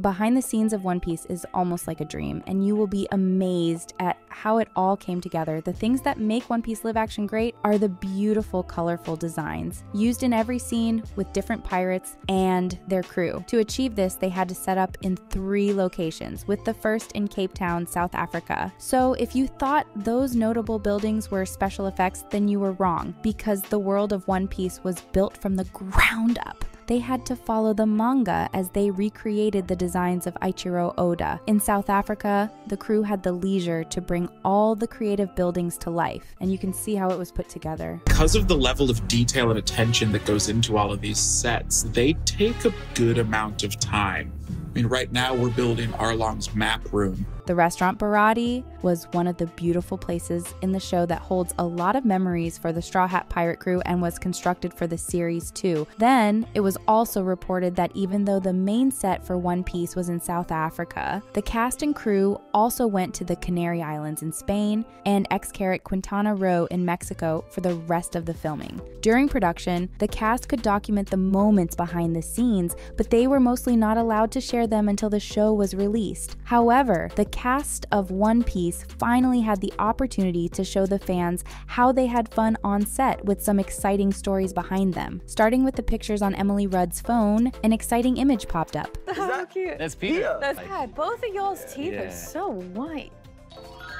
Behind the scenes of One Piece is almost like a dream, and you will be amazed at how it all came together. The things that make One Piece live action great are the beautiful, colorful designs used in every scene with different pirates and their crew. To achieve this, they had to set up in three locations, with the first in Cape Town, South Africa. So if you thought those notable buildings were special effects, then you were wrong, because the world of One Piece was built from the ground up they had to follow the manga as they recreated the designs of Eiichiro Oda. In South Africa, the crew had the leisure to bring all the creative buildings to life, and you can see how it was put together. Because of the level of detail and attention that goes into all of these sets, they take a good amount of time. I mean, right now we're building Arlong's map room. The restaurant Baratie was one of the beautiful places in the show that holds a lot of memories for the Straw Hat Pirate crew and was constructed for the series too. Then, it was also reported that even though the main set for One Piece was in South Africa, the cast and crew also went to the Canary Islands in Spain and Xcaret Quintana Roo in Mexico for the rest of the filming. During production, the cast could document the moments behind the scenes, but they were mostly not allowed to share them until the show was released. However, the cast of One Piece finally had the opportunity to show the fans how they had fun on set with some exciting stories behind them. Starting with the pictures on Emily Rudd's phone, an exciting image popped up. How cute. That's Peter. That's God, both of y'all's teeth Yeah. are so white.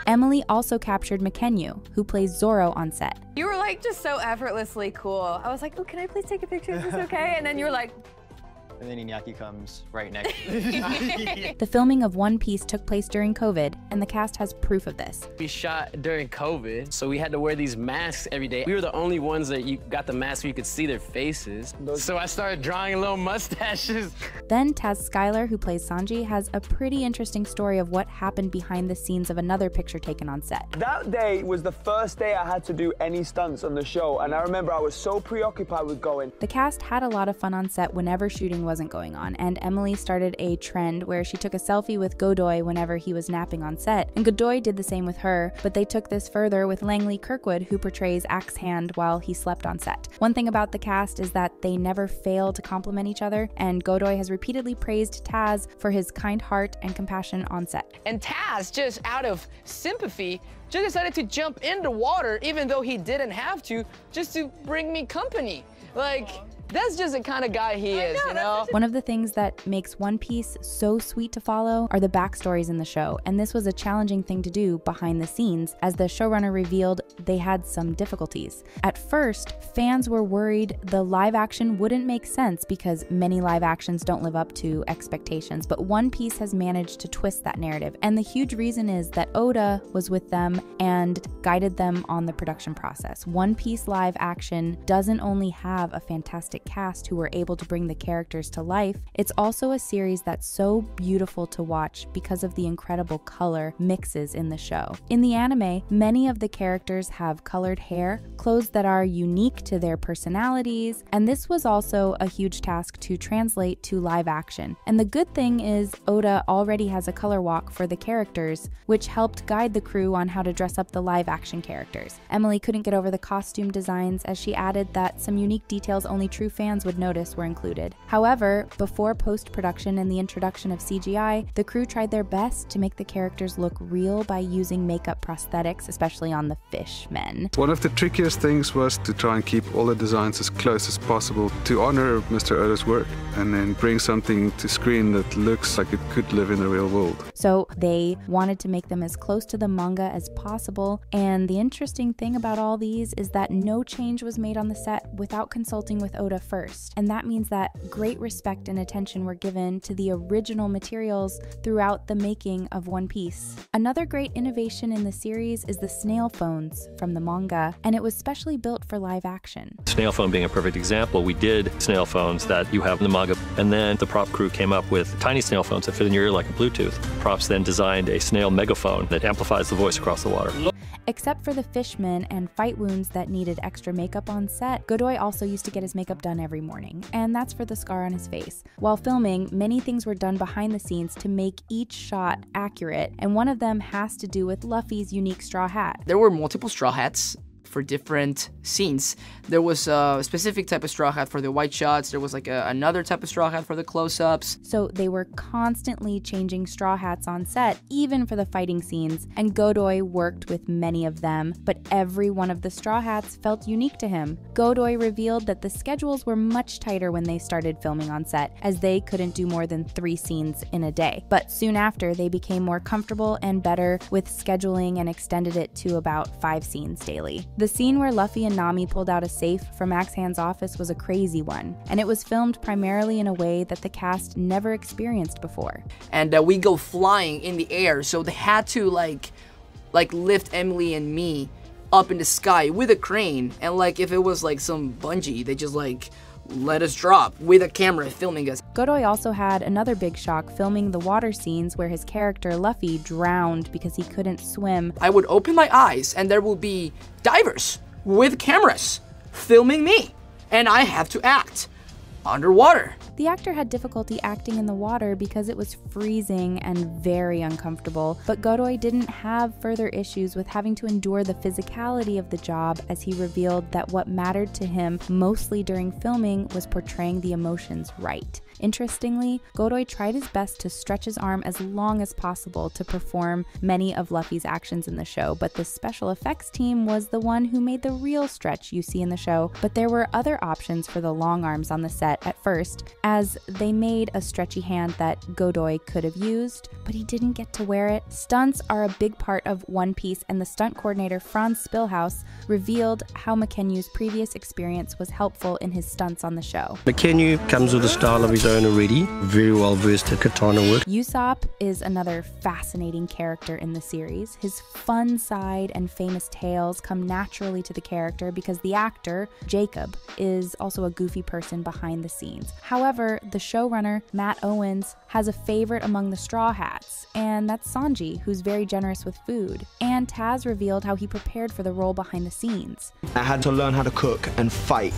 Emily also captured Mackenyu, who plays Zoro on set. You were like just so effortlessly cool. I was like, oh, can I please take a picture? Is this okay? And then you were like, And then Iñaki comes right next. The filming of One Piece took place during COVID, and the cast has proof of this. We shot during COVID, so we had to wear these masks every day. We were the only ones that you got the mask where you could see their faces. So I started drawing little mustaches. Then Taz Skylar, who plays Sanji, has a pretty interesting story of what happened behind the scenes of another picture taken on set. That day was the first day I had to do any stunts on the show, and I remember I was so preoccupied with going. The cast had a lot of fun on set whenever shooting wasn't going on, and Emily started a trend where she took a selfie with Godoy whenever he was napping on set, and Godoy did the same with her, but they took this further with Langley Kirkwood, who portrays Axe Hand while he slept on set. One thing about the cast is that they never fail to compliment each other, and Godoy has repeatedly praised Taz for his kind heart and compassion on set. And Taz, just out of sympathy, just decided to jump in the water, even though he didn't have to, just to bring me company. Like, that's just the kind of guy he is, you know? One of the things that makes One Piece so sweet to follow are the backstories in the show, and this was a challenging thing to do behind the scenes, as the showrunner revealed they had some difficulties. At first, fans were worried the live action wouldn't make sense because many live actions don't live up to expectations, but One Piece has managed to twist that narrative, and the huge reason is that Oda was with them and guided them on the production process. One Piece live action doesn't only have a fantastic cast who were able to bring the characters to life, it's also a series that's so beautiful to watch because of the incredible color mixes in the show. In the anime, many of the characters have colored hair, clothes that are unique to their personalities, and this was also a huge task to translate to live action. And the good thing is, Oda already has a color walk for the characters, which helped guide the crew on how to dress up the live action characters. Emily couldn't get over the costume designs as she added that some unique details only true fans would notice were included. However, before post production and the introduction of CGI, the crew tried their best to make the characters look real by using makeup prosthetics, especially on the fish men. One of the trickiest things was to try and keep all the designs as close as possible to honor Mr. Oda's work and then bring something to screen that looks like it could live in the real world. So they wanted to make them as close to the manga as possible. And the interesting thing about all these is that no change was made on the set without consulting with Oda first. And that means that great respect and attention were given to the original materials throughout the making of One Piece. Another great innovation in the series is the snail phones from the manga, and it was specially built for live action. Snail phone being a perfect example, we did snail phones that you have in the manga, and then the prop crew came up with tiny snail phones that fit in your ear like a Bluetooth. Props then designed a snail megaphone that amplifies the voice across the water. Except for the fishmen and fight wounds that needed extra makeup on set, Godoy also used to get his makeup done every morning, and that's for the scar on his face. While filming, many things were done behind the scenes to make each shot accurate, and one of them has to do with Luffy's unique straw hat. There were multiple straw hats for different scenes. There was a specific type of straw hat for the wide shots. There was like a, another type of straw hat for the close-ups. So they were constantly changing straw hats on set, even for the fighting scenes, and Godoy worked with many of them, but every one of the straw hats felt unique to him. Godoy revealed that the schedules were much tighter when they started filming on set, as they couldn't do more than three scenes in a day. But soon after, they became more comfortable and better with scheduling and extended it to about five scenes daily. The scene where Luffy and Nami pulled out a safe from Axe Hand's office was a crazy one, and it was filmed primarily in a way that the cast never experienced before. And uh, we go flying in the air, so they had to like, like lift Emily and me up in the sky with a crane, and like if it was like some bungee, they just like let us drop with a camera filming us. Godoy also had another big shock filming the water scenes where his character Luffy drowned because he couldn't swim. I would open my eyes and there will be divers with cameras filming me, and I have to act underwater. The actor had difficulty acting in the water because it was freezing and very uncomfortable, but Godoy didn't have further issues with having to endure the physicality of the job as he revealed that what mattered to him mostly during filming was portraying the emotions right. Interestingly, Godoy tried his best to stretch his arm as long as possible to perform many of Luffy's actions in the show, but the special effects team was the one who made the real stretch you see in the show. But there were other options for the long arms on the set at first, as they made a stretchy hand that Godoy could have used, but he didn't get to wear it. Stunts are a big part of One Piece, and the stunt coordinator Franz Spilhaus revealed how Mackenyu's previous experience was helpful in his stunts on the show. Makenyu comes with a style of his own already, very well versed at katana work. Usopp is another fascinating character in the series. His fun side and famous tales come naturally to the character because the actor, Jacob, is also a goofy person behind the scenes. However, the showrunner, Matt Owens, has a favorite among the Straw Hats, and that's Sanji, who's very generous with food. And Taz revealed how he prepared for the role behind the scenes. I had to learn how to cook and fight.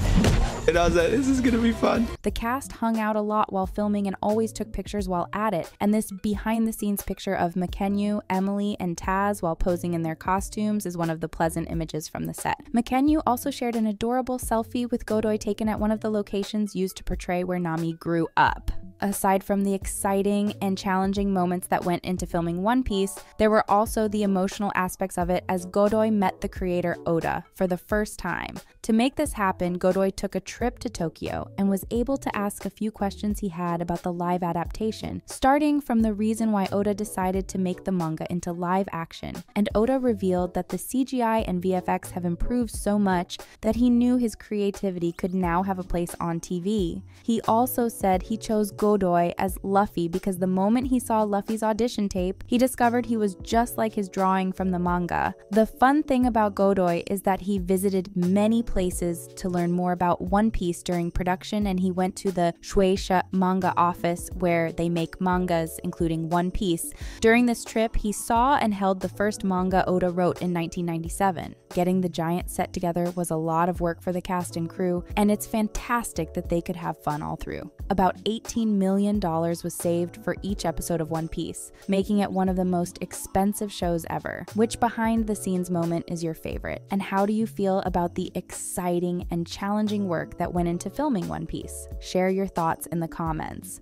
And I was like, this is gonna be fun. The cast hung out a lot while filming and always took pictures while at it. And this behind the scenes picture of Mackenyu, Emily, and Taz while posing in their costumes is one of the pleasant images from the set. Mackenyu also shared an adorable selfie with Godoy taken at one of the locations used to portray where Nami grew up. Aside from the exciting and challenging moments that went into filming One Piece, there were also the emotional aspects of it as Godoy met the creator Oda for the first time. To make this happen, Godoy took a trip to Tokyo and was able to ask a few questions he had about the live adaptation, starting from the reason why Oda decided to make the manga into live action. And Oda revealed that the CGI and VFX have improved so much that he knew his creativity could now have a place on TV. He also said he chose Godoy as Luffy because the moment he saw Luffy's audition tape, he discovered he was just like his drawing from the manga. The fun thing about Godoy is that he visited many places to learn more about One Piece during production, and he went to the Shueisha manga office where they make mangas, including One Piece. During this trip, he saw and held the first manga Oda wrote in 1997. Getting the giant set together was a lot of work for the cast and crew, and it's fantastic that they could have fun all through. About $18 million dollars was saved for each episode of One Piece, making it one of the most expensive shows ever. Which behind the scenes moment is your favorite? And how do you feel about the exciting and challenging work that went into filming One Piece? Share your thoughts in the comments.